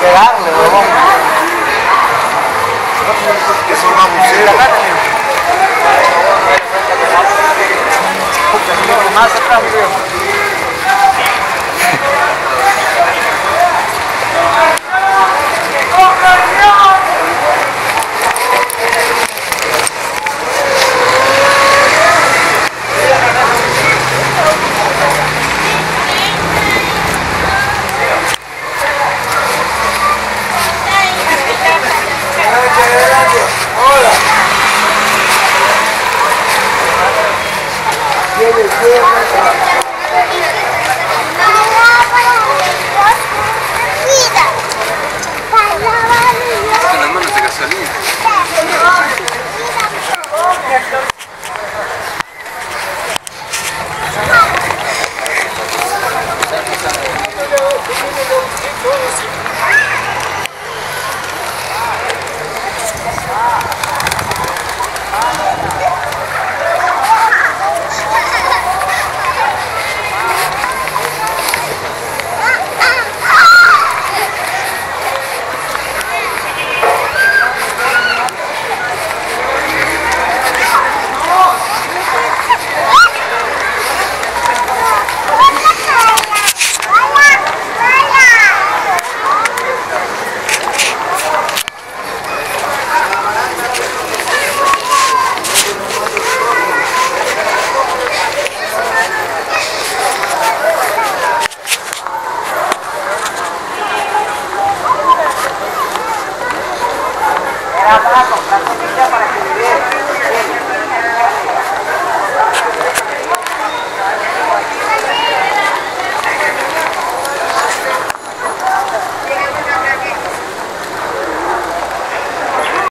pegarle, huevón. Que son abuseros. Más atrás, Con las manos de gasolina. Era para comprar para que.